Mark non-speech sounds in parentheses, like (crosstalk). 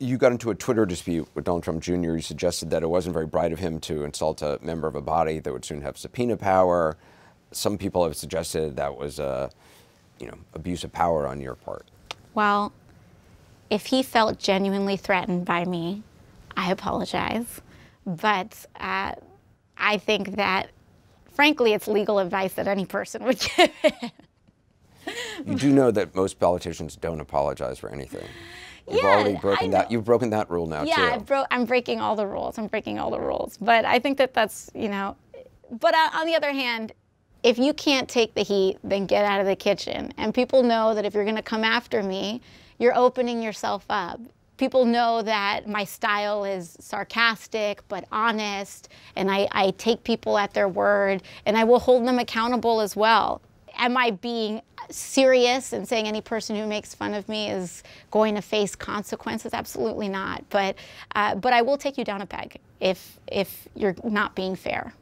you got into a Twitter dispute with Donald Trump Jr. You suggested that it wasn't very bright of him to insult a member of a body that would soon have subpoena power. Some people have suggested that was a, you know, abuse of power on your part. Well, if he felt genuinely threatened by me, I apologize. But uh, I think that, frankly, it's legal advice that any person would (laughs) give. you do know that most politicians don't apologize for anything. You've Yeah, already broken that. You've broken that rule now yeah, too. I bro- I'm breaking all the rules. I'm breaking all the rules. But I think that that's, you know, but on the other hand, if you can't take the heat, then get out of the kitchen. And people know that if you're going to come after me, you're opening yourself up. People know that my style is sarcastic but honest, and I, I take people at their word, and I will hold them accountable as well. Am I being serious and saying any person who makes fun of me is going to face consequences? Absolutely not. But, uh, but I will take you down a peg if, if you're not being fair.